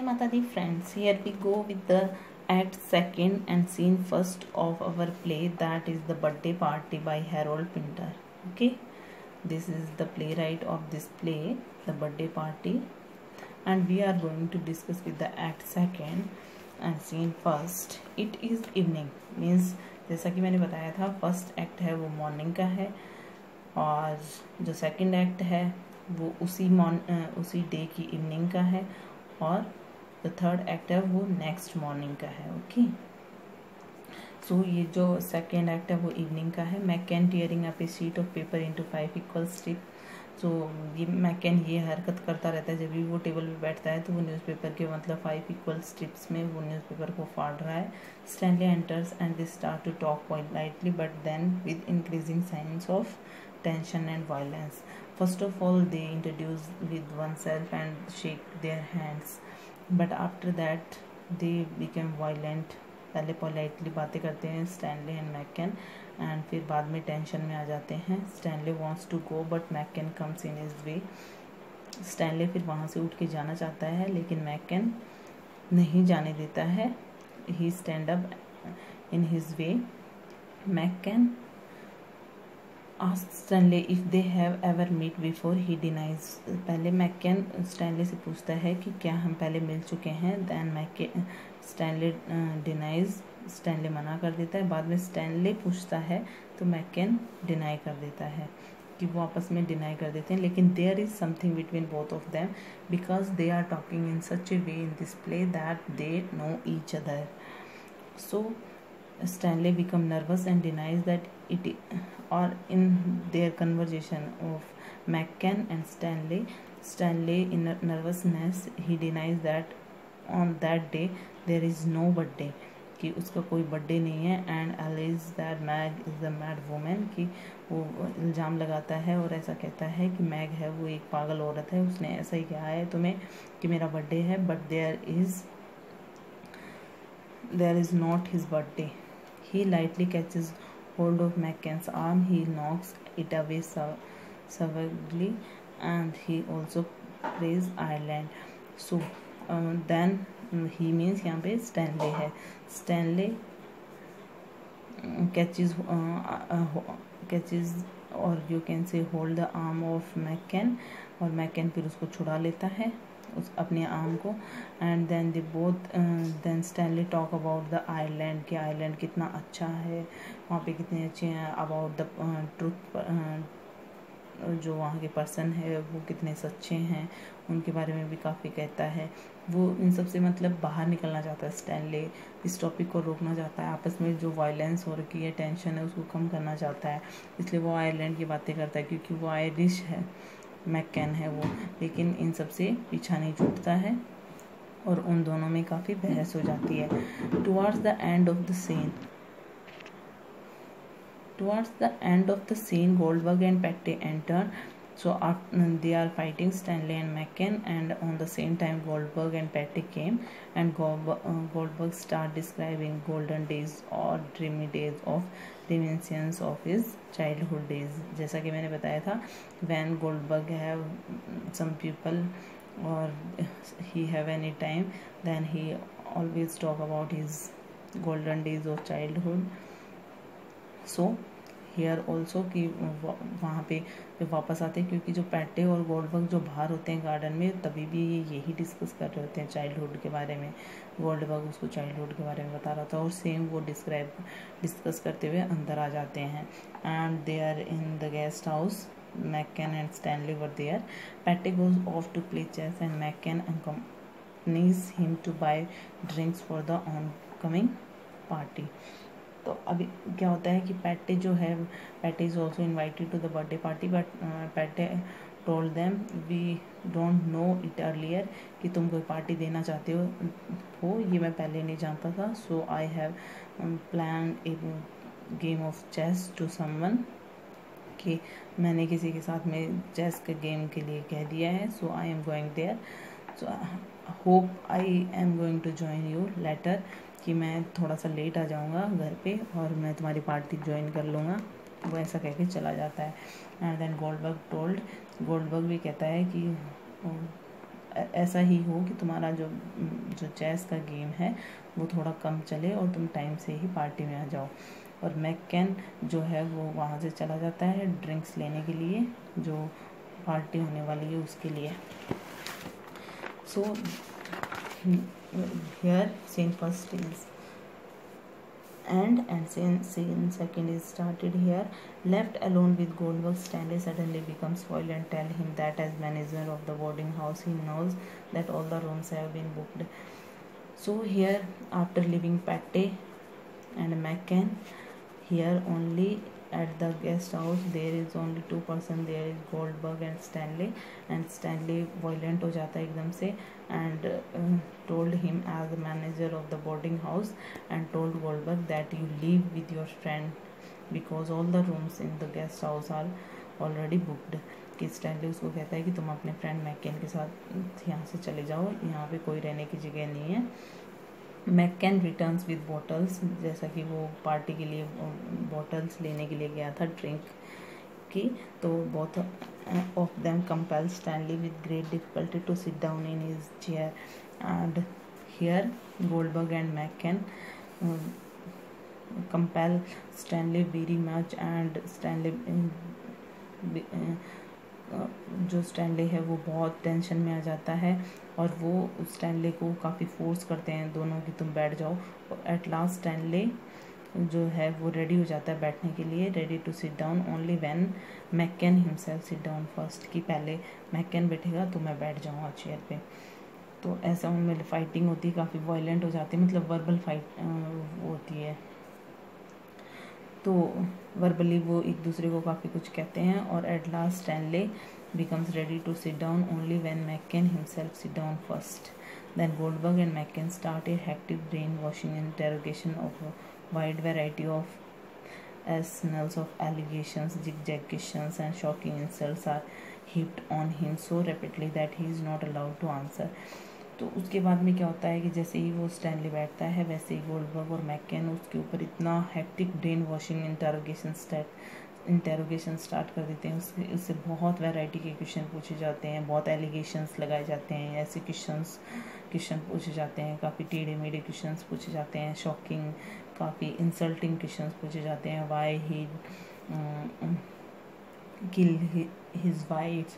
Matadi friends, here we go with the act second and scene first of our play that is the birthday party by Harold Pinter. Okay, this is the playwright of this play, the birthday party, and we are going to discuss with the act second and scene first. It is evening means जैसा कि मैंने बताया था first act है वो morning का है और जो सेकंड एक्ट है वो उसी मॉर्न उसी डे की इवनिंग का है और द थर्ड एक्ट है वो नेक्स्ट मॉर्निंग का है ओके सो so, ये जो सेकेंड एक्ट है वो इवनिंग का है McCann tearing up a sheet of paper into five equal strip so ये मैकेन ये हरकत करता रहता है जब भी वो टेबल पे बैठता है तो वो न्यूज़पेपर के मतलब फाइव इक्वल स्ट्रिप्स में वो न्यूज़पेपर को फाड़ रहा है। Stanley enters and they start to talk politely but then with increasing signs of tension and violence first of all they introduce with one self and shake their hands but after that they became violent पहले politely बातें करते हैं Stanley and McCann and फिर बाद में tension में आ जाते हैं। Stanley wants to go but McCann comes in his way Stanley फिर वहाँ से उठ के जाना चाहता है, लेकिन मैकन नहीं जाने देता है। He stand up in his way McCann asked Stanley if they have ever met before. He denies. पहले मैकेन स्टैनली से पूछता है कि क्या हम पहले मिल चुके हैं? दैन मैके स्टैनली डिनाइज स्टैनली मना कर देता है। बाद में स्टैनली पूछता है तो मैकेन डिनाई कर देता है कि वो आपस में डिनाई कर देते हैं। लेकिन there is something between both of them because they are talking in such a way in this play that they know each other so Stanley become nervous and denies that it or in their conversation of McCann and Stanley Stanley in nervousness he denies that on that day there is no birthday कि उसका कोई birthday नहीं है and allege that Meg is the mad women कि वो इल्ज़ाम लगाता है और ऐसा कहता है कि मैग है वो एक पागल औरत है उसने ऐसा ही कहा है तुम्हें कि मेरा बर्थडे है but there is there is not his birthday He lightly catches hold of McCann's arm. He knocks it away savagely, and he also prays Ireland. So uh, then he means यहाँ पे Stanley है. Stanley catches uh, uh, catches और you can say hold the arm of McCann और McCann फिर उसको छुड़ा लेता है उस अपने आम को। And then they both then Stanley talk about the island कि आइलैंड कितना अच्छा है। वहाँ पे कितने अच्छे हैं। अबाउट द ट्रुथ जो वहाँ के पर्सन है, वो कितने सच्चे हैं। उनके बारे में भी काफ़ी कहता है। वो इन सबसे मतलब बाहर निकलना चाहता है स्टैनले इस टॉपिक को रोकना चाहता है। आपस में जो वायलेंस हो रखी है टेंशन है, उसको कम करना चाहता है। इसलिए वो आयरलैंड की बातें करता है, क्योंकि वो आयरिश है। मैकैन है वो, लेकिन इन सबसे पीछा नहीं छूटता है और उन दोनों में काफ़ी बहस हो जाती है। Towards the end of the scene towards the end of the scene, goldberg and Petey enter so after, they are fighting stanley and mccann and on the same time goldberg and patty came and goldberg start describing golden days or dreamy days of reminiscence of his childhood days जैसा कि मैंने बताया था when goldberg have some people or he have any time then he always talk about his golden days of childhood so here also कि वहाँ पे जब वापस आते हैं, क्योंकि जो पैटे और गोल्डबर्ग जो बाहर होते हैं गार्डन में, तभी भी ये यही डिस्कस कर रहे होते हैं चाइल्डहुड के बारे में। गोल्डबर्ग उसको चाइल्डहुड के बारे में बता रहा था और सेम वो डिस्क्राइब, डिस्कस करते हुए अंदर आ जाते हैं। And they are in the guest house McCann and Stanley were there. Petey goes off to play chess and McCann accompanies him to buy drinks for the oncoming party तो अभी क्या होता है कि पैटे जो है Petey is also invited to the birthday party but Petey told them we don't know it earlier कि तुम कोई पार्टी देना चाहते हो हो, ये मैं पहले नहीं जानता था so I have plan a game of chess to someone कि मैंने किसी के साथ में चेस के गेम के लिए कह दिया है so I am going there so hope I am going to join you later कि मैं थोड़ा सा लेट आ जाऊँगा घर पे और मैं तुम्हारी पार्टी ज्वाइन कर लूँगा। वो ऐसा कह के चला जाता है। And then Goldberg told Goldberg भी कहता है कि ऐसा ही हो कि तुम्हारा जो जो चेस का गेम है, वो थोड़ा कम चले और तुम टाइम से ही पार्टी में आ जाओ। और मैकैन जो है, वो वहाँ से चला जाता है ड्रिंक्स लेने के लिए, जो पार्टी होने वाली है उसके लिए। So here here scene first is and and chain second is started here. Left alone with goldberg stanley suddenly becomes foiled and tell him that as manager of the boarding house he knows that all the rooms have been booked. So here after leaving pate and mccann here only at the guest house there is only two person there is Goldberg and Stanley and Stanley violent हो जाता है एकदम से and uh, told him as the manager of the boarding house and told Goldberg that you leave with your friend because all the rooms in the guest house are already booked कि Stanley उसको कहता है कि तुम अपने friend मैकेन के साथ यहाँ से चले जाओ यहाँ पे कोई रहने की जगह नहीं है मैकैन रिटर्न विद बॉटल्स जैसा कि वो पार्टी के लिए बॉटल्स लेने के लिए गया था ड्रिंक की तो both of them compel Stanley with great difficulty to sit down in his chair and here Goldberg and McCann compel Stanley very much and Stanley जो स्टैनले है, वो बहुत टेंशन में आ जाता है और वो स्टैनले को काफ़ी फोर्स करते हैं दोनों कि तुम बैठ जाओ। और एट लास्ट स्टैनले जो है, वो रेडी हो जाता है बैठने के लिए ready to sit down only when McCann himself sit down first कि पहले मैकन बैठेगा तो मैं बैठ जाऊँगा चेयर पे। तो ऐसा उनमें फाइटिंग होती है, काफ़ी वायलेंट हो जाती है मतलब वर्बल फाइट होती है। तो वर्बली वो एक दूसरे को काफ़ी कुछ कहते हैं और at last Stanley becomes ready to sit down only when when McCann himself sit down first then Goldberg and McCann start a hectic brain washing interrogation of wide variety of as nulls of allegation zigzagations and shocking insult are heaped on him so rapidly that he is not allowed to answer तो उसके बाद में क्या होता है कि जैसे ही वो स्टैनली बैठता है, वैसे ही गोल्डबर्ग और मैकेन उसके ऊपर इतना hectic brain washing interrogation step interrogation start कर देते हैं। उससे उससे बहुत वैरायटी के क्वेश्चन पूछे जाते हैं, बहुत एलिगेशंस लगाए जाते हैं, ऐसे क्वेश्चंस क्वेश्चन पूछे जाते हैं, काफ़ी टेढ़े मेढ़े क्वेश्चन पूछे जाते हैं शॉकिंग काफ़ी इंसल्टिंग क्वेश्चन पूछे जाते हैं why he kill his wife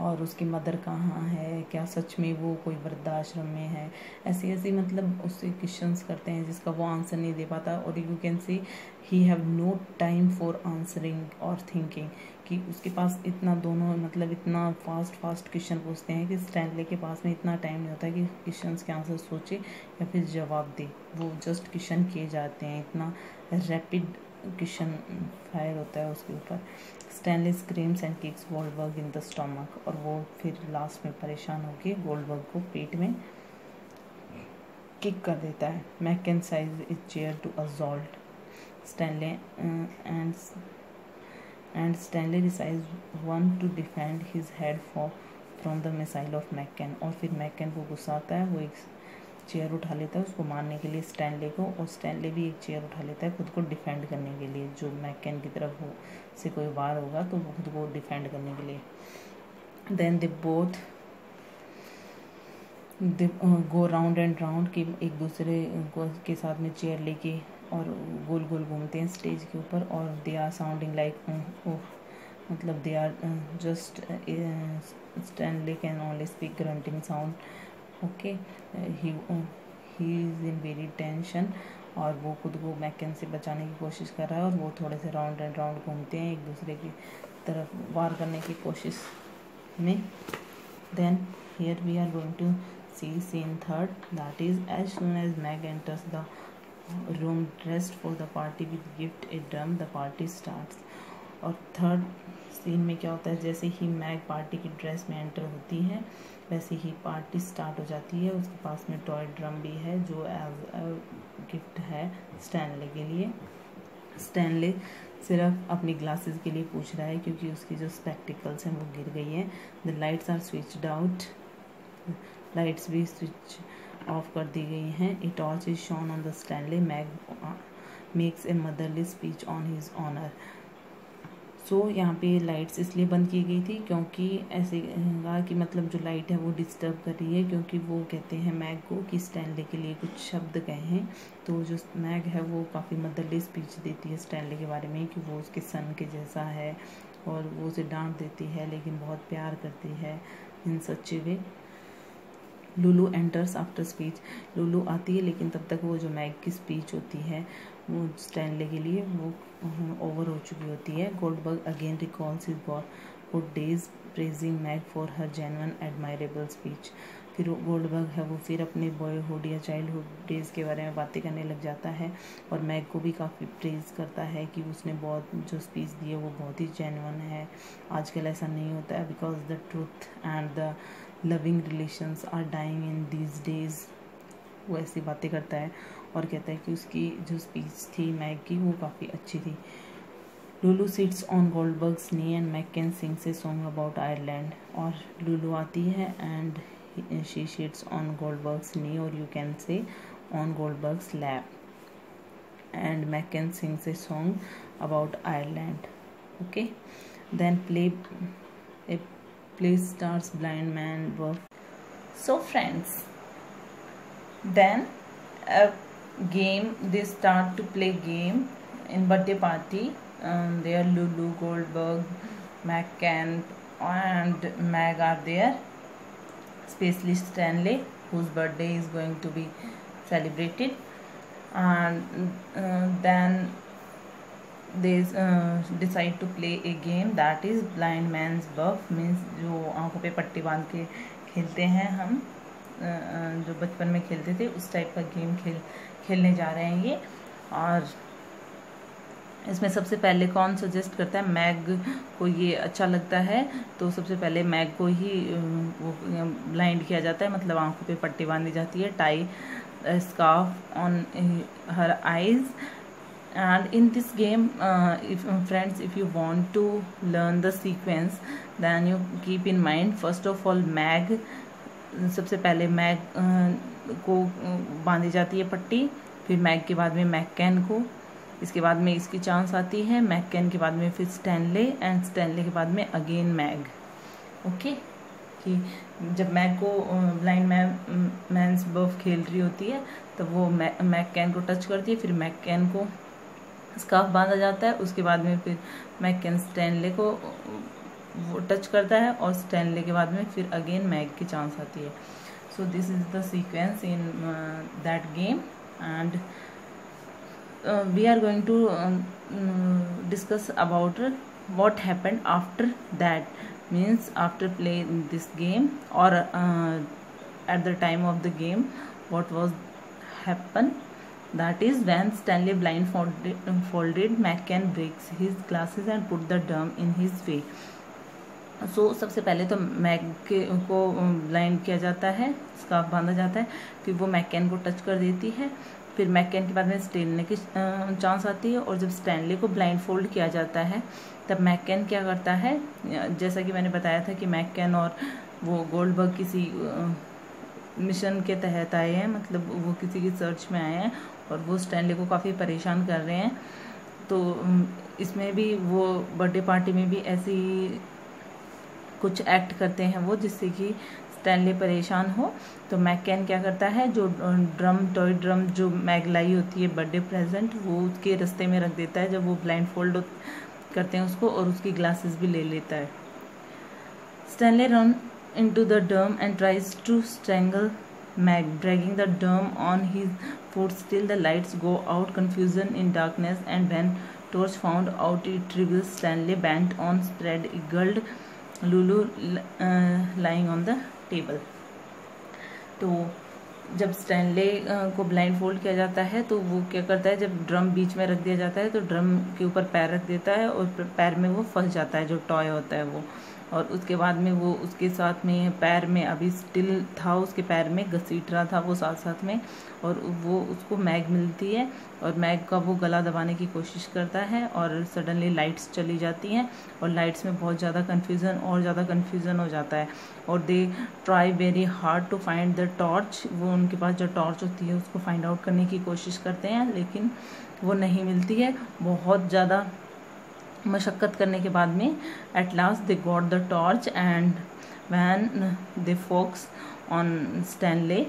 और उसकी मदर कहाँ है? क्या सच में वो कोई वृद्धाश्रम में है? ऐसी ऐसी मतलब उससे क्वेश्चन करते हैं जिसका वो आंसर नहीं दे पाता और you can see he have no time for answering और थिंकिंग कि उसके पास इतना दोनों मतलब इतना फास्ट फास्ट क्वेश्चन पूछते हैं कि स्टैंडले के पास में इतना टाइम नहीं होता कि क्वेश्चन के आंसर सोचे या फिर जवाब दे। वो जस्ट क्वेश्चन किए जाते हैं इतना रैपिड क्वेश्चन फायर होता है उसके ऊपर। Stanley screams and kicks Goldberg in the stomach और वो फिर लास्ट में परेशान होकर गोल्डबर्ग को पेट में किक कर देता है। McCann seizes chair to assault Stanley and and Stanley decides one to defend his head for from the missile of McCann और फिर मैकन को गुस्सा आता है, वो एक चेयर उठा लेता है उसको मारने के लिए स्टैनले को और स्टैनले भी एक चेयर उठा लेता है खुद को डिफेंड करने के लिए। जो मैकन की तरफ़ हो, से कोई वार होगा तो वो खुद को डिफेंड करने के लिए। Then they both go round and round कि एक दूसरे के साथ में चेयर लेके और गोल गोल घूमते हैं स्टेज के ऊपर और दे आर साउंडिंग लाइक मतलब they are just Stanley can only speak grunting sound okay. He he is in very tension और वो खुद को मैकन से बचाने की कोशिश कर रहा है और वो थोड़े से राउंड एंड राउंड घूमते हैं एक दूसरे की तरफ़ वार करने की कोशिश में। Then here we are going to see scene third that is as soon as Meg enters the room dressed for the party with gift a drum the party start और थर्ड सीन में क्या होता है, जैसे ही Meg party की dress में enter होती है वैसे ही पार्टी स्टार्ट हो जाती है। उसके पास में टॉय ड्रम भी है, जो एज गिफ्ट है स्टैनले के लिए। स्टैनले सिर्फ़ अपनी ग्लासेस के लिए पूछ रहा है, क्योंकि उसकी जो स्पेक्टिकल्स हैं वो गिर गई हैं। The lights are switched out lights भी स्विच ऑफ़ कर दी गई हैं। It also is shone on the Stanley Meg makes a motherly speech on his honour so so, यहाँ पे लाइट्स इसलिए बंद की गई थी क्योंकि ऐसे कहा कि मतलब जो लाइट है वो डिस्टर्ब कर रही है क्योंकि वो कहते हैं मैग को कि स्टैनले के लिए कुछ शब्द कहे हैं। तो जो मैग है वो काफ़ी मदरली स्पीच देती है स्टैनले के बारे में कि वो उसके सन के जैसा है और वो उसे डांट देती है लेकिन बहुत प्यार करती है in such a way Lulu enters after speech Lulu आती है लेकिन तब तक वो जो मैग की स्पीच होती है स्टैनले के लिए। वो ओवर हो चुकी होती है। Goldberg again recalls his good days praising Meg for her genuine admirable speech फिर वो गोल्डबर्ग है, वो फिर अपने बॉयहुड या चाइल्डहुड डेज़ के बारे में बातें करने लग जाता है और मैग को भी काफ़ी प्रेज करता है कि उसने बहुत, जो स्पीच दी है, वो बहुत ही जेनवन है। आजकल ऐसा नहीं होता है because the truth and the loving relations are dying in these days वो ऐसी बातें करता है। और कहता है कि उसकी जो स्पीच थी, मैग की वो काफ़ी अच्छी थी। Lulu sits on Goldberg's knee and McCann sing say song about Ireland और लुलू आती है and she sits on Goldberg's knee और you can say on Goldberg's lap and McCann sing say song about Ireland okay then play a play stars blind man work friends, then a game they start to play game in birthday party um, there lulu goldberg mccann and mag are there especially stanley whose birthday is going to be celebrated and uh, then they uh, decide to play a game that is blind man's buff means जो आँखों पे पट्टी बाँध के खेलते हैं हम जो बचपन में खेलते थे उस टाइप का गेम खेल खेलने जा रहे हैं ये। और इसमें सबसे पहले कौन सजेस्ट करता है? मैग को ये अच्छा लगता है तो सबसे पहले मैग को ही वो ब्लाइंड किया जाता है। मतलब आँखों पे पट्टी बांधी जाती है tie scarf on her eyes and in this game friends if you want to learn the sequence then you keep in mind first of all Meg सबसे पहले मैग को बांधी जाती है पट्टी, फिर मैग के बाद में मैकैन को। इसके बाद में इसकी चांस आती है मैकैन के बाद में फिर स्टैनले, एंड स्टैनले के बाद में अगेन मैग। ओके? कि जब मैग को ब्लाइंड मैन मैंस बर्फ़ खेल रही होती है तो वो मैक कैन को टच करती है, फिर मैकैन को स्काफ बांधा जाता है, उसके बाद में फिर मैक कैन स्टैनले को वो टच करता है, और स्टैनले के बाद में फिर अगेन मैग की चांस आती है। so this is the sequence in uh, that game. And uh, we are going to um, mm, discuss about uh, what happened after that. Means after playing this game or uh, at the time of the game what was happen. That is when Stanley blindfolded folded, McCann breaks his glasses and put the drum in his way. So so, सबसे पहले तो Mac के को blind किया जाता है scarf बांधा जाता है फिर वो मैकैन को टच कर देती है फिर मैकैन के बाद में स्टेनले की चांस आती है और जब स्टैनली को ब्लाइंड फोल्ड किया जाता है तब मैकैन क्या करता है जैसा कि मैंने बताया था कि मैकैन और वो गोल्डबर्ग किसी मिशन के तहत आए हैं मतलब वो किसी की सर्च में आए हैं और वो स्टैनली को काफ़ी परेशान कर रहे हैं। तो इसमें भी वो बर्थडे पार्टी में भी ऐसी कुछ एक्ट करते हैं वो जिससे कि स्टैनली परेशान हो। तो मैकेन क्या करता है, जो ड्रम टॉय ड्रम जो मैगलाई होती है बर्थडे प्रेजेंट वो उसके रस्ते में रख देता है जब वो ब्लाइंड फोल्ड करते हैं उसको और उसकी ग्लासेस भी ले लेता है। Stanley run in to the drum and tries to strangle Meg dragging the drum on he force till the lights go out confusion in darkness and when torch found out it reveal Stanley bent on spreadeagled Lulu lying on the table तो जब Stanley को blindfold किया जाता है तो वो क्या करता है, जब ड्रम बीच में रख दिया जाता है तो ड्रम के ऊपर पैर रख देता है और पैर में वो फंस जाता है, जो टॉय होता है वो। और उसके बाद में वो उसके साथ में पैर में अभी स्टिल था, उसके पैर में घसीट रहा था वो साथ साथ में और वो उसको मैग मिलती है और मैग का वो गला दबाने की कोशिश करता है और सडनली लाइट्स चली जाती हैं और लाइट्स में बहुत ज़्यादा कन्फ्यूज़न और ज़्यादा कन्फ्यूज़न हो जाता है और they try very hard to find the torch वो उनके पास जो टॉर्च होती है उसको फाइंड आउट करने की कोशिश करते हैं, लेकिन वो नहीं मिलती है। बहुत ज़्यादा मशक्क़त करने के बाद में at last they got the torch and when they focus on Stanley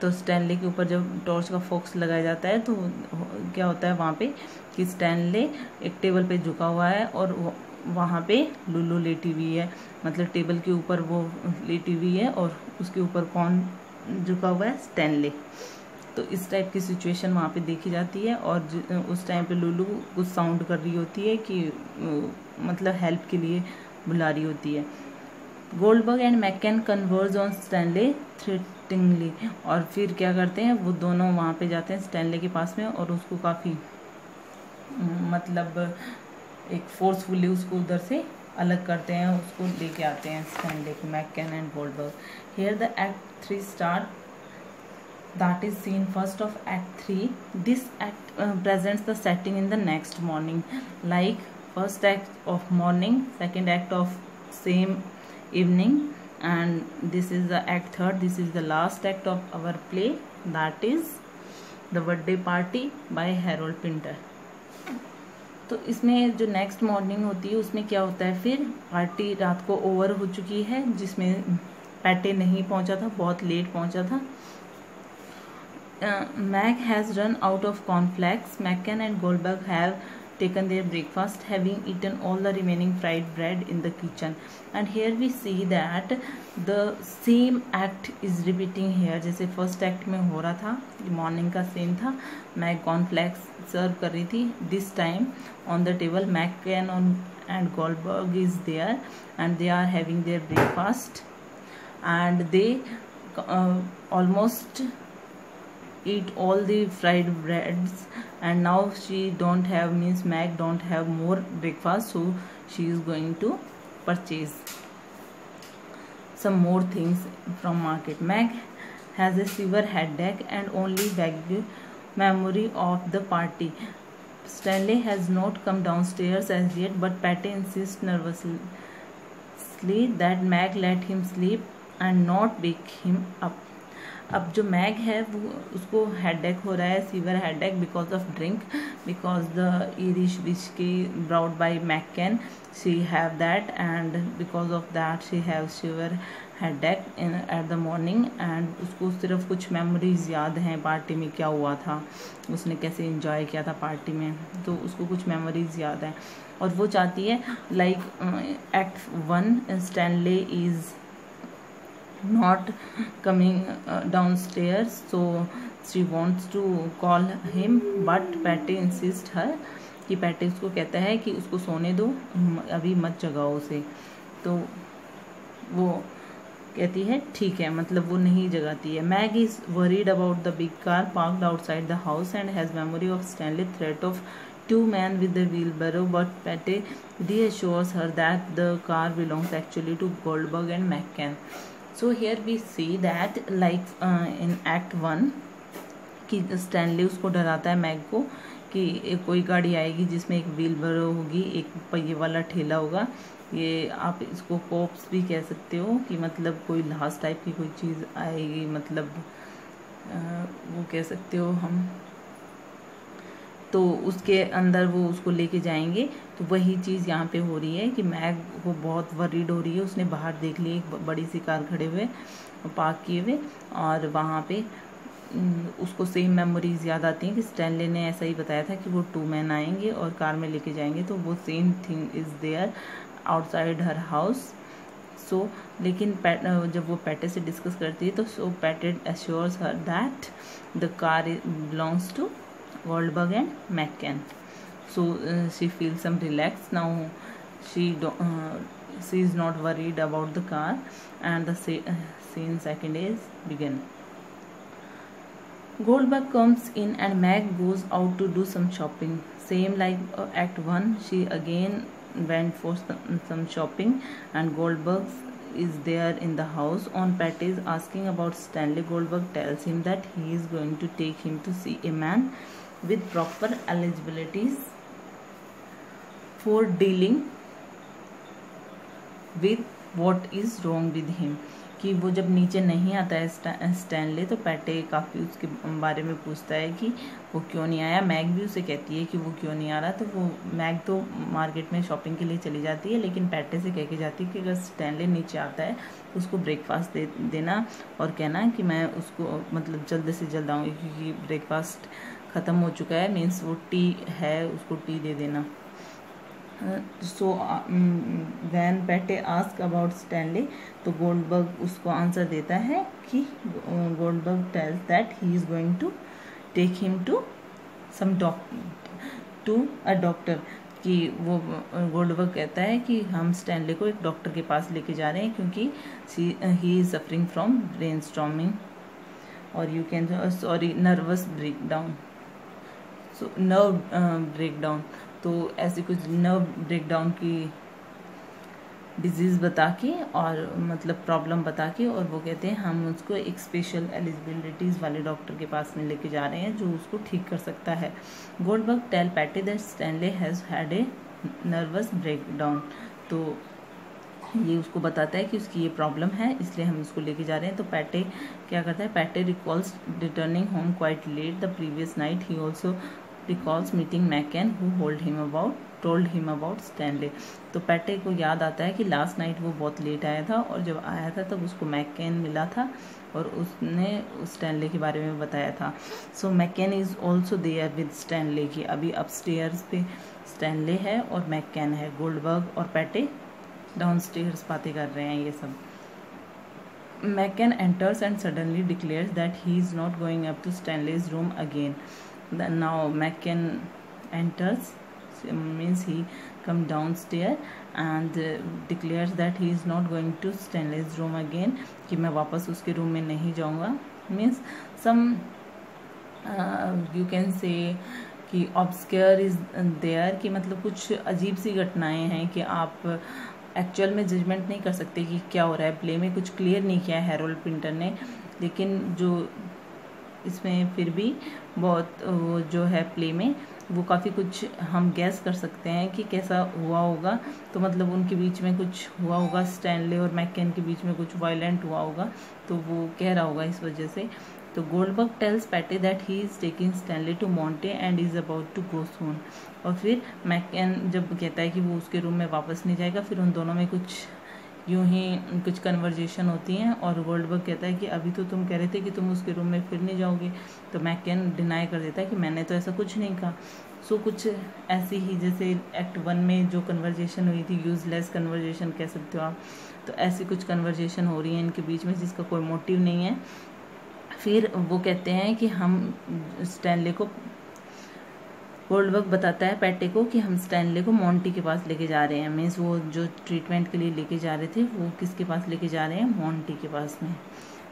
तो स्टैनले के ऊपर जब टॉर्च का फोक्स लगाया जाता है तो क्या होता है वहाँ पे कि स्टैनले एक टेबल पे झुका हुआ है और वहाँ पे लुल्लू लेटी हुई है। मतलब टेबल के ऊपर वो लेटी हुई है और उसके ऊपर कौन झुका हुआ है? स्टैनले तो इस टाइप की सिचुएशन वहाँ पे देखी जाती है और उस टाइम पे लुलू कुछ साउंड कर रही होती है कि मतलब हेल्प के लिए बुला रही होती है। Goldberg and McCann converge on Stanley threateningly और फिर क्या करते हैं, वो दोनों वहाँ पे जाते हैं स्टैनले के पास में और उसको काफ़ी मतलब एक फोर्सफुली उसको उधर से अलग करते हैं, उसको लेके आते हैं स्टैनले को McCann and Goldberg here the act three start that is seen first of act 3 this act uh, presents the setting in the next morning like first act of morning second act of same evening and this is the act third this is the last act of our play that is the birthday party by Harold Pinter तो इसमें जो next morning होती है उसमें क्या होता है फिर पार्टी रात को ओवर हो चुकी है जिसमें पैटे नहीं पहुँचा था बहुत लेट पहुँचा था Mac has run out of cornflakes Macon and Goldberg have taken their breakfast having eaten all the remaining fried bread in the kitchen and here we see that the same act is repeating here जैसे first act में हो रहा था morning का same था मैं cornflakes serve कर रही थी this time on the table McCann and Goldberg is there and they are having their breakfast and they uh, almost eat all the fried breads. And now she don't have means Mac don't have more breakfast so she is going to purchase some more things from market. Mac has a severe headache and only vague memory of the party. Stanley has not come downstairs as yet but Patty insists nervously that Mag let him sleep and not wake him up अब जो Meg है, वो उसको headache हो रहा है severe headache because of drink because the irish whiskey brought by McCann she have that and because of that she have severe headache in, at the morning and उसको सिर्फ़ कुछ मेमोरीज याद हैं पार्टी में क्या हुआ था, उसने कैसे इंजॉय किया था पार्टी में तो उसको कुछ मेमोरीज याद हैं। और वो चाहती है like act one Stanley is not coming uh, downstairs so she wants to call him but Patty insists her कि पैटी उसको कहता है कि उसको सोने दो अभी मत जगाओ उसे तो वो कहती है ठीक है मतलब वो नहीं जगाती है Meg is worried about the big car parked outside the house and has memory of Stanley threat of two men with the wheelbarrow but Patty reassures her that the car belongs actually to Goldberg and McCann. So here we see that like in act one कि Stanley उसको डराता है mag को कि कोई गाड़ी आएगी जिसमें एक व्हील बरो होगी एक पहिए वाला ठेला होगा। ये आप इसको कोप्स भी कह सकते हो कि मतलब कोई लास्ट टाइप की कोई चीज़ आएगी मतलब आ, वो कह सकते हो हम। तो उसके अंदर वो उसको लेके जाएँगे। तो वही चीज़ यहाँ पे हो रही है कि मैग को बहुत वरीड हो रही है। उसने बाहर देख ली एक बड़ी सी कार खड़े हुए पार्क किए हुए और वहाँ पे उसको सेम मेमोरीज याद आती हैं कि स्टैनले ने ऐसा ही बताया था कि वो टू मैन आएँगे और कार में लेके जाएँगे। तो वो same thing is there outside her house so लेकिन जब वो पैटे से डिस्कस करती है तो so Petey assures her that the car belongs to Goldberg and McCann. So uh, she feels some relaxed now. She do, uh, she is not worried about the car, and the uh, scene second is begin. Goldberg comes in and Meg goes out to do some shopping. Same like uh, Act 1, she again went for some, some shopping and Goldberg is there in the house. On Patty's asking about Stanley, Goldberg tells him that he is going to take him to see a man with proper eligibilities for dealing with what is wrong with him. कि वो जब नीचे नहीं आता है Stanley तो petty काफ़ी उसके बारे में पूछता है कि वो क्यों नहीं आया? मैग भी उसे कहती है कि वो क्यों नहीं आ रहा? तो वो, मैग तो मार्केट में शॉपिंग के लिए चली जाती है, लेकिन पैटे से कह के जाती है कि अगर स्टैनले नीचे आता है तो उसको ब्रेकफास्ट दे, देना और कहना कि मैं उसको मतलब जल्द से जल्द आऊँगी क्योंकि ब्रेकफास्ट ख़त्म हो चुका है मीन्स वो टी है, उसको टी दे देना। So when Petey ask about Stanley तो गोल्डबर्ग उसको आंसर देता है कि Goldberg tells that he is going to take him to some to a doctor कि वो गोल्डबर्ग कहता है कि हम स्टैनली को एक डॉक्टर के पास लेके जा रहे हैं, क्योंकि he is suffering from brain storming और you can sorry nervous breakdown so nerve breakdown तो ऐसी कुछ नर्व ब्रेक डाउन की डिज़ीज़ बता के और मतलब प्रॉब्लम बता के और वो कहते हैं, हम उसको एक स्पेशल एलिजिबिलिटीज़ वाले डॉक्टर के पास में लेके जा रहे हैं, जो उसको ठीक कर सकता है। Goldberg tell Petey that Stanley has had a nervous breakdown तो ये उसको बताता है कि उसकी ये प्रॉब्लम है, इसलिए हम इसको लेके जा रहे हैं। तो पैटे क्या करता है Petey recalls returning home quite late the previous night he also recalls meeting McCann who hold him about told him about Stanley तो पैटे को याद आता है कि लास्ट नाइट वो बहुत लेट आया था और जब आया था तब उसको मैकन मिला था और उसने उस स्टैनले के बारे में बताया था। So McCann is also there with Stanley की अभी अपस्टेयर्स पे स्टैनले है और मैकन है गोल्डबर्ग और पैटे डाउन स्टेयर्स बातें कर रहे हैं ये सब। McCann enters and suddenly declares that he is not going up to Stanley's room again now Mackin enters means he come downstairs and uh, declares that he is not going to Stanley's room again कि मैं वापस उसके room में नहीं जाऊँगा means some uh, you can say कि obscure is there कि मतलब कुछ अजीब सी घटनाएँ हैं कि आप एक्चुअल में जजमेंट नहीं कर सकते कि क्या हो रहा है प्ले में कुछ क्लियर नहीं किया है हेरोल्ड पिंटर ने लेकिन जो इसमें फिर भी बहुत जो है प्ले में, वो काफ़ी कुछ हम गैस कर सकते हैं कि कैसा हुआ होगा। तो मतलब उनके बीच में कुछ हुआ होगा स्टैनले और मैकेन के बीच में कुछ वायलेंट हुआ होगा तो वो कह रहा होगा इस वजह से। तो Goldberg tells Petey that he is taking Stanley to Monty and is about to go soon और फिर मैकेन जब कहता है कि वो उसके रूम में वापस नहीं जाएगा, फिर उन दोनों में कुछ यूँ ही कुछ कन्वर्जेशन होती हैं और वर्ल्ड गोल्डबर्ग कहता है कि अभी तो तुम कह रहे थे कि तुम उसके रूम में फिर नहीं जाओगे। तो मैकेन डिनाई कर देता है कि मैंने तो ऐसा कुछ नहीं कहा। सो so, कुछ ऐसी ही जैसे एक्ट वन में जो कन्वर्जेशन हुई थी यूज़लेस कन्वर्जेशन कह सकते हो आप। तो ऐसी कुछ कन्वर्जेशन हो रही है इनके बीच में जिसका कोई मोटिव नहीं है। फिर वो कहते हैं कि हम स्टैनले को गोल्डबर्ग बताता है पैटे को कि हम स्टैनले को मॉन्टी के पास लेके जा रहे हैं। मीन्स वो जो ट्रीटमेंट के लिए लेके जा रहे थे, वो किसके पास लेके जा रहे हैं? मॉन्टी के पास में।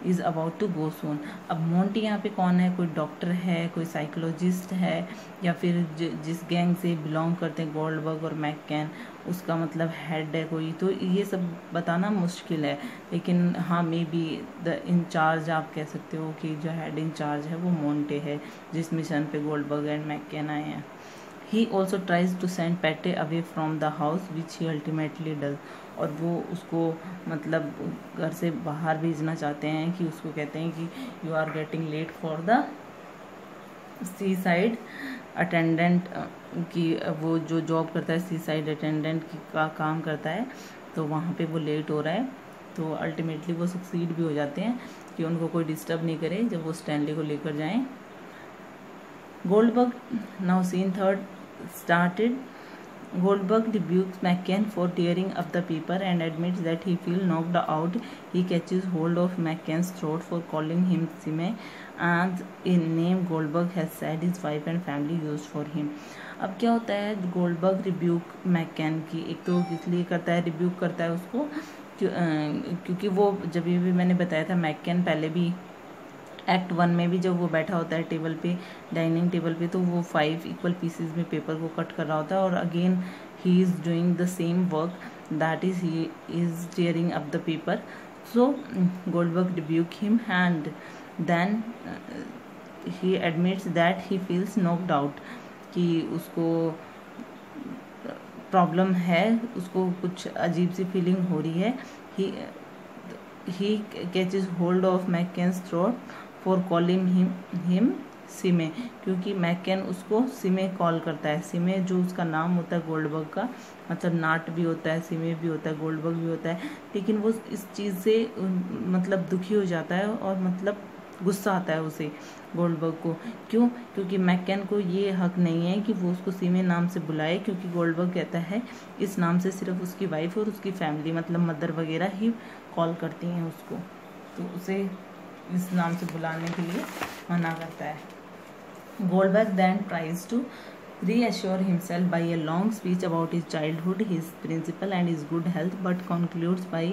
Is about to go soon अब मोंटी यहाँ पे कौन है? कोई डॉक्टर है? कोई साइकोलॉजिस्ट है? या फिर ज, जिस गैंग से बिलोंग करते हैं गोल्डबर्ग और मैकैन उसका मतलब हेड है कोई? तो ये सब बताना मुश्किल है। लेकिन हाँ मे बी द इंचार्ज आप कह सकते हो कि जो हेड इंचार्ज है वो मोन्टे है जिस मिशन पे गोल्डबर्ग एंड मैकैन आए हैं। He also tries to send Petey away from the house which he ultimately dull और वो उसको मतलब घर से बाहर भेजना चाहते हैं कि उसको कहते हैं कि you are getting late for the seaside attendant की वो जो जॉब करता है सी साइड अटेंडेंट की का, काम करता है तो वहाँ पे वो लेट हो रहा है तो अल्टीमेटली वो सक्सीड भी हो जाते हैं कि उनको कोई डिस्टर्ब नहीं करे जब वो स्टैंडली को लेकर जाएँ। Goldberg now scene third started Goldberg rebukes McCann for tearing up the paper and admits that he feels knocked out. He catches hold of McCann's throat for calling him Sime and a name Goldberg has said his wife and family used for him. अब क्या होता है Goldberg rebuke McCann की एक तो इसलिए करता है रिब्यूक करता है उसको क्योंकि वो जब भी मैंने बताया था मैकैन पहले भी एक्ट वन में भी जब वो बैठा होता है टेबल पे डाइनिंग टेबल पे तो वो फाइव इक्वल पीसेस में पेपर को कट कर रहा होता है और again he is doing the same work that is he is tearing up the paper so Goldberg rebuke him and then he admits that he feels knocked out कि उसको problem है, उसको कुछ अजीब सी फीलिंग हो रही है। He he catches hold of McCann's throat for calling him him Simey क्योंकि मैकेन उसको सिमे कॉल करता है। सिमे जो उसका नाम होता है गोल्डबर्ग का मतलब नाट भी होता है सिमे भी होता है गोल्डबर्ग भी होता है, लेकिन वो इस चीज़ से मतलब दुखी हो जाता है और मतलब गुस्सा आता है उसे गोल्डबर्ग को। क्यों? क्योंकि मैकेन को ये हक नहीं है कि वो उसको सीमे नाम से बुलाए, क्योंकि गोल्डबर्ग कहता है, इस नाम से सिर्फ़ उसकी वाइफ और उसकी फैमिली मतलब मदर वगैरह ही कॉल करती हैं उसको। तो उसे इस नाम से बुलाने के लिए मना करता है। Goldberg then tries to reassure himself by a long speech about his childhood, his principal and his good health, but concludes by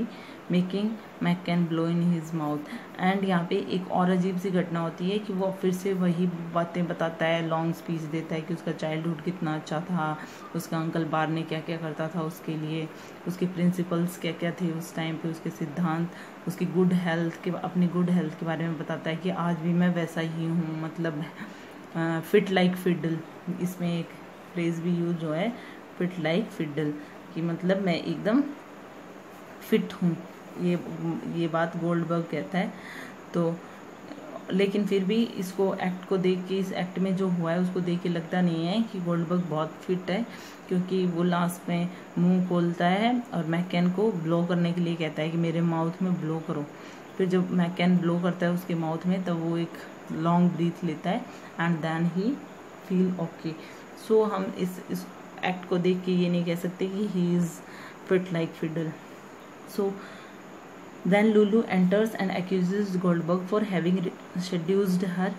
making McCann blow in his mouth and यहाँ पे एक और अजीब सी घटना होती है कि वो फिर से वही बातें बताता है लॉन्ग स्पीच देता है कि उसका चाइल्डहुड कितना अच्छा था उसका अंकल बार ने क्या क्या करता था उसके लिए उसके प्रिंसिपल्स क्या क्या थे उस टाइम पे उसके सिद्धांत उसकी गुड हेल्थ के अपनी गुड हेल्थ के बारे में बताता है कि आज भी मैं वैसा ही हूँ मतलब फिट लाइक फिडल इसमें एक फ्रेज भी यूज़ हुआ है फिट लाइक फिडल कि मतलब मैं एकदम फिट हूँ. ये ये बात गोल्डबर्ग कहता है. तो लेकिन फिर भी इसको एक्ट को देख के, इस एक्ट में जो हुआ है, उसको देख के लगता नहीं है कि गोल्डबर्ग बहुत फिट है, क्योंकि वो लास्ट में मुँह खोलता है और मैकेन को ब्लो करने के लिए कहता है कि मेरे माउथ में ब्लो करो. फिर जब मैकेन ब्लो करता है उसके माउथ में, तब वो एक लॉन्ग ब्रीथ लेता है and then he feel okay so हम इस इस एक्ट को देख के ये नहीं कह सकते कि he is fit like fiddle so then Lulu enters and accuse Goldberg for having seduced her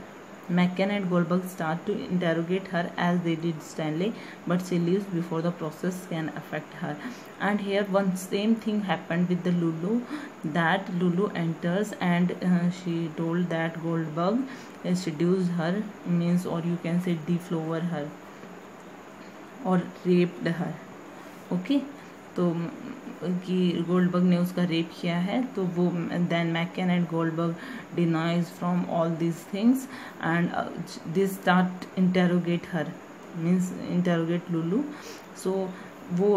McCann and Goldberg start to interrogate her as they did Stanley, but she leaves before the process can affect her. And here one same thing happened with the Lulu that Lulu enters and uh, she told that Goldberg seduced her means or you can say deflower her or raped her. Okay. तो कि Goldberg ने उसका rape किया है तो वो then McCann and Goldberg denies from all this things and this start interrogate her means interrogate Lulu so वो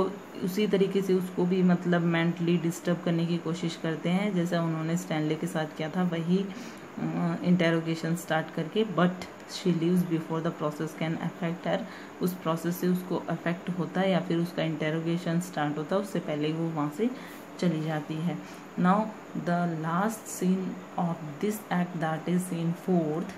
उसी तरीके से उसको भी मतलब मेंटली डिस्टर्ब करने की कोशिश करते हैं, जैसा उन्होंने स्टैनले के साथ किया था, वही इंटेरोगेशन स्टार्ट करके but she leaves before the process can affect her उस प्रोसेस से उसको अफेक्ट होता है या फिर उसका इंटेरोगेशन स्टार्ट होता है, उससे पहले वो वहाँ से चली जाती है। Now the last scene of this act that is scene fourth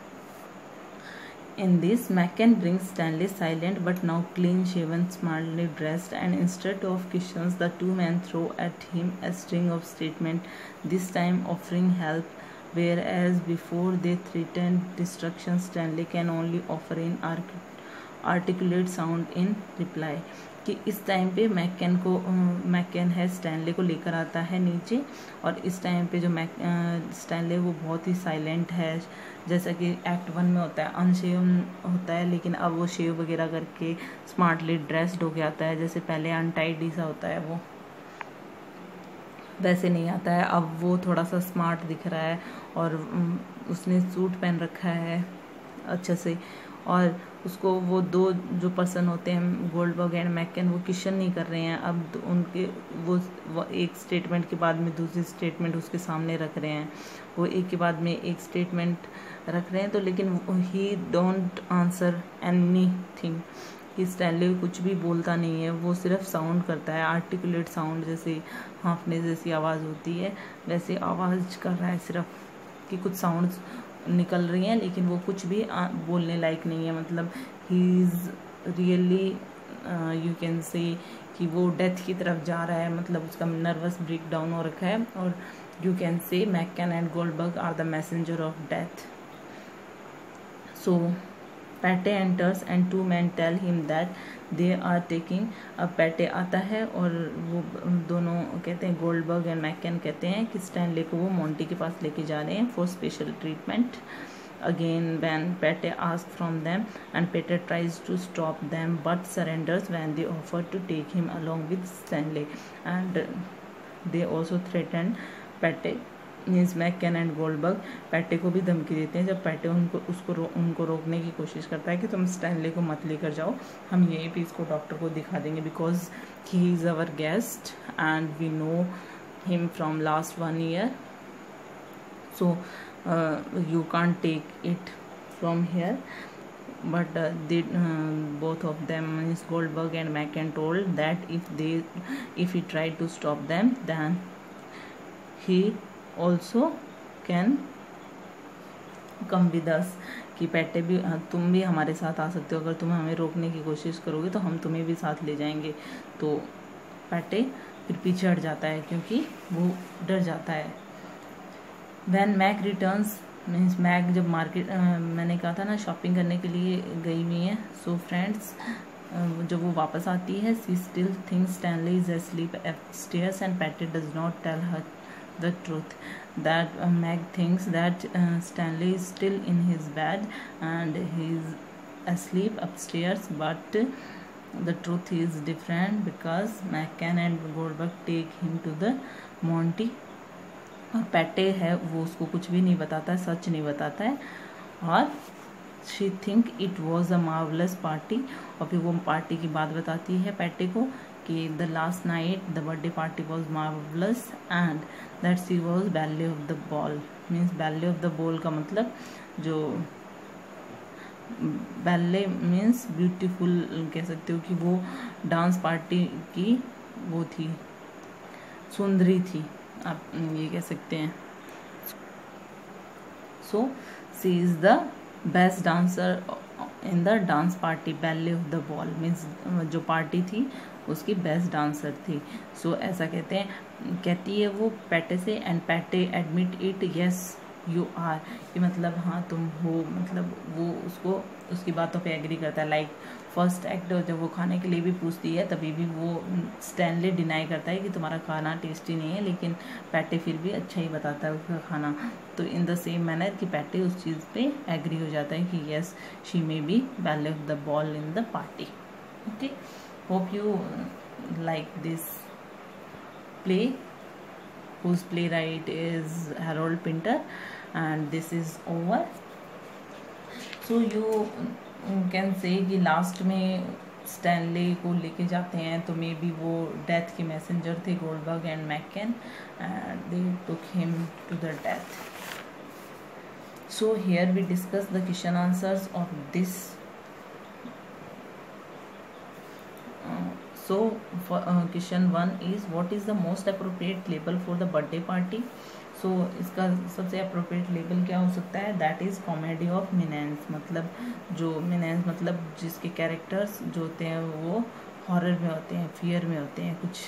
in this McCann bring Stanley silent but now clean shaven smartly dressed and instead of question the two man throw at him a string of statement this time offering help whereas before they threatened destruction, Stanley can only offer in articulate sound in reply कि इस time पे McKeon को McKeon है Stanley को लेकर आता है नीचे और इस टाइम पे जो मैक स्टैनले वो बहुत ही साइलेंट है। जैसा कि एक्ट वन में होता है अनशेव होता है, लेकिन अब वो शेव वगैरह करके स्मार्टली ड्रेस्ड हो गया आता है। जैसे पहले अनटाइडी सा होता है वो, वैसे नहीं आता है। अब वो थोड़ा सा स्मार्ट दिख रहा है और उसने सूट पहन रखा है अच्छे से। और उसको वो दो जो पर्सन होते हैं गोल्डबर्ग एंड मैकन वो क्वेश्चन नहीं कर रहे हैं। अब उनके वो, वो एक स्टेटमेंट के बाद में दूसरी स्टेटमेंट उसके सामने रख रहे हैं। वो एक के बाद में एक स्टेटमेंट रख रहे हैं तो लेकिन he don't answer any thing कि स्टैनली कुछ भी बोलता नहीं है। वो सिर्फ़ साउंड करता है आर्टिकुलेट साउंड जैसे हाँफने जैसी आवाज़ होती है। वैसे आवाज़ कर रहा है सिर्फ़। कि कुछ साउंड्स निकल रही हैं, लेकिन वो कुछ भी बोलने लायक नहीं है। मतलब he is really you can say कि वो डेथ की तरफ़ जा रहा है। मतलब उसका नर्वस ब्रेक डाउन हो रखा है। और you can say McCann and Goldberg are the messenger of death so Petey enters and two man tell him that they are taking अब पैटे आता है और वो दोनों कहते हैं गोल्ड बर्ग एंड मैकन कहते हैं कि स्टैंडले को वो मोंटी के पास लेके जा रहे हैं for special treatment again when Petey ask from them and Petey tries to stop them but surrenders when they offer to take him along with Stanley and they also threaten Petey means McCann and Goldberg Petey को भी धमकी देते हैं। जब petty उनको उसको रो, उनको रोकने की कोशिश करता है कि तुम स्टैनली को मत लेकर जाओ हम यहीं पे इसको डॉक्टर को दिखा देंगे because he is our guest and we know him from last one year so uh, you can't take it from here. But uh, they uh, both of them means goldberg and Macken told that if they if he tried to stop them he also can come with us. कि Petey भी तुम भी हमारे साथ आ सकते हो। अगर तुम हमें रोकने की कोशिश करोगे तो हम तुम्हें भी साथ ले जाएँगे। तो पैटे फिर पीछे हट जाता है, क्योंकि वो डर जाता है। When Meg returns means Meg जब मार्केट मैंने कहा था ना शॉपिंग करने के लिए गई हुई है। सो so फ्रेंड्स जब वो वापस आती है she still thinks Stanley is asleep stairs and Petey does not tell her the truth that uh, Meg thinks that uh, Stanley is still in his bed and he is asleep upstairs but the truth is different because McCann and Goldberg take him to the Monty और petty है वो उसको कुछ भी नहीं बताता है सच नहीं बताता है और she think it was a marvellous party और फिर वो पार्टी की बात बताती है पैटे को कि the last night the birthday party was marvellous and that she was belle of the ball means belle of the ball का मतलब जो बैले मीन्स ब्यूटीफुल कह सकते हो कि वो डांस पार्टी की वो थी, सुंदरी थी, आप ये कह सकते हैं। So she is the best dancer in the dance party belle of the ball means जो पार्टी थी उसकी बेस्ट डांसर थी। सो so, ऐसा कहते हैं कहती है वो पैटे से and Petey admit it yes you are कि मतलब हाँ तुम हो। मतलब वो उसको उसकी बातों पे एग्री करता है। लाइक फ़र्स्ट एक्ट जब वो खाने के लिए भी पूछती है तभी भी वो स्टैनली डिनाई करता है कि तुम्हारा खाना टेस्टी नहीं है लेकिन पैटे फिर भी अच्छा ही बताता है उसका खाना। तो इन द सेम मैनर कि पैटे उस चीज़ पे एग्री हो जाता है कि yes she may be value of the ball in the party okay hope you like this play whose playwright is Harold Pinter and this is over so you can say कि last में Stanley को लेके जाते हैं तो may be वो death के messenger थे Goldberg and McCann and they took him to the death so here we discuss the question answers of this so for uh, question one is what is the most appropriate label for the birthday party? सो इसका सबसे appropriate label क्या हो सकता है? That is comedy of menace मतलब जो मिनेंस मतलब जिसके कैरेक्टर्स जो होते हैं वो हॉरर में होते हैं फियर में होते हैं कुछ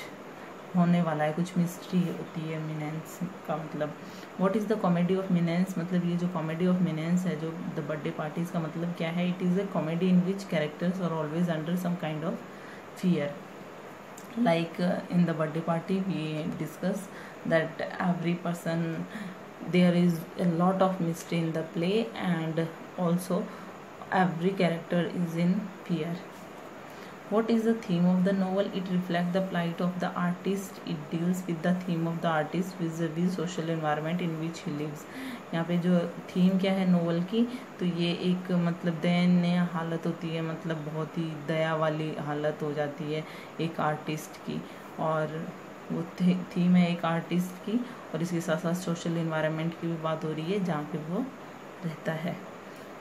होने वाला है कुछ मिस्ट्री होती है मिनेंस का मतलब। What is the comedy of menace मतलब ये जो कॉमेडी ऑफ़ मिनेंस है जो द बर्थडे पार्टीज़ का मतलब क्या है? It is a comedy in which characters are always under some kind of fear. Like uh, in the birthday party we discuss that every person there is a lot of mystery in the play and also every character is in fear what is the theme of the novel? It reflects the plight of the artist. It deals with the theme of the artist vis-a-vis social environment in which he lives. यहाँ पे जो theme क्या है novel की? तो ये एक मतलब दयनीय हालत होती है मतलब बहुत ही दया वाली हालत हो जाती है एक आर्टिस्ट की। और वो थीम है एक आर्टिस्ट की और इसके साथ साथ सोशल इन्वायरमेंट की भी बात हो रही है जहाँ पे वो रहता है।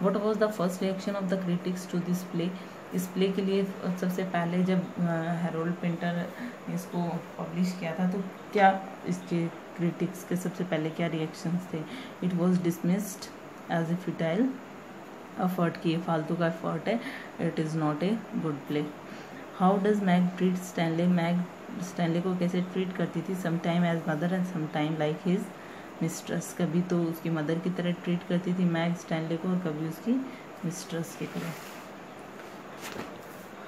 What was the first reaction of the critics to this play इस प्ले के लिए सबसे पहले जब हेरोल्ड पेंटर ने इसको पब्लिश किया था तो क्या इसके क्रिटिक्स के सबसे पहले क्या रिएक्शंस थे? It was dismissed as a futile effort की फालतू का एफर्ट है it is not a good play how does Meg treat Stanley Meg Stanley को कैसे ट्रीट करती थी? Some time as mother and some time like his mistress कभी तो उसकी मदर की तरह ट्रीट करती थी मैग स्टैनले को और कभी उसकी मिस्ट्रेस की तरह।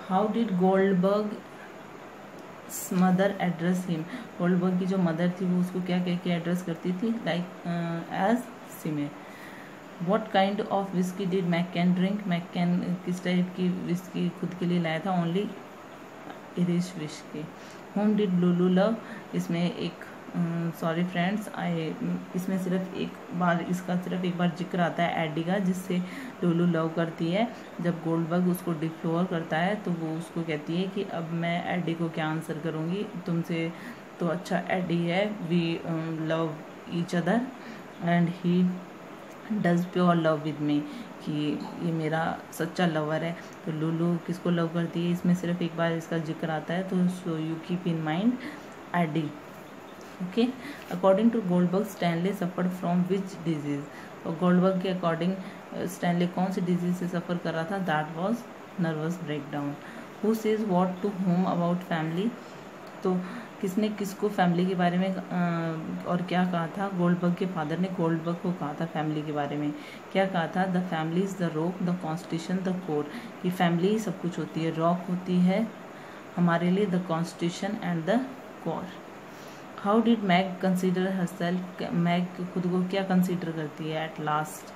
How did Goldberg mother address him Goldberg की जो मदर थी, वो उसको क्या कह के एड्रेस करती थी? Like as सिमे what kind of whisky did McCann drink McCann किस टाइप की विस्की खुद के लिए लाया था? Only Irish whisky whom did Lulu love इसमें एक सॉरी फ्रेंड्स आई इसमें सिर्फ़ एक बार, इसका सिर्फ़ एक बार ज़िक्र आता है एडी का, जिससे लूलू लव करती है। जब गोल्डबर्ग उसको डिफ्लोर करता है तो वो उसको कहती है कि अब मैं एडी को क्या आंसर करूँगी? तुमसे तो अच्छा एडी है we love each other and he does pure love with me कि ये मेरा सच्चा लवर है। तो लुलू किसको लव करती है? इसमें सिर्फ़ एक बार इसका ज़िक्र आता है तो so you keep in mind Eddie okay according to Goldberg Stanley suffer from which disease और गोल्डबर्ग के अकॉर्डिंग स्टैनले कौन सी डिज़ीज़ से सफ़र कर रहा था? That was nervous breakdown who says what to whom about family तो किसने किसको फैमिली के बारे में आ, और क्या कहा था? गोल्डबर्ग के फादर ने गोल्डबर्ग को कहा था फैमिली के बारे में। क्या कहा था? The family is the rock the constitution the core कि फैमिली ही सब कुछ होती है रॉक होती है हमारे लिए the constitution and the core how did Meg consider herself Meg खुद को क्या कंसिडर करती है at last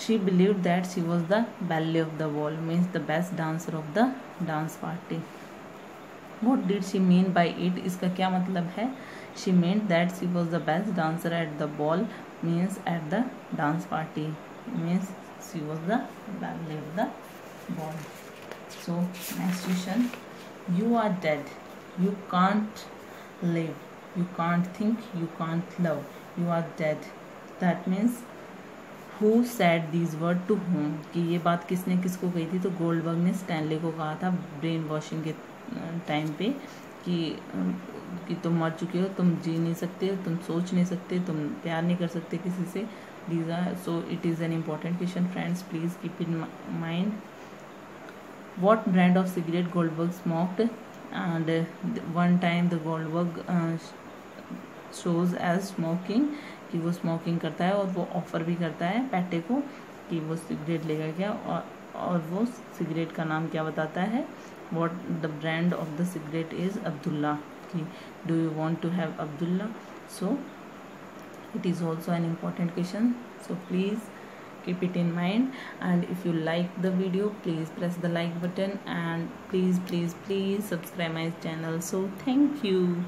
she believe that she was the belle of the ball means the best dancer of the dance party what did she mean by it इसका क्या मतलब है? She mean that she was the best dancer at the ball means at the dance party means she was the belle of the ball so next question you are dead. You can't live. You can't think, you can't love. You are dead. That means, who said these word to whom? कि ये बात किसने किसको कही थी? तो Goldberg ने Stanley को कहा था ब्रेन वॉशिंग के टाइम पे कि कि तुम मर चुके हो, तुम जी नहीं सकते, तुम सोच नहीं सकते, तुम प्यार नहीं कर सकते किसी से। These are so it is an important question friends please keep in mind what brand of cigarette Goldberg smoked? And one time the Goldberg uh, shows as smoking कि वो स्मोकिंग करता है और वो ऑफ़र भी करता है पैटे को कि वो सिगरेट लेगा क्या और और वो सिगरेट का नाम क्या बताता है? What the brand of the cigarette is Abdullah कि do you want to have Abdullah so it is also an important question so please keep it in mind. And if you like the video please press the like button. And please please please subscribe my channel. So thank you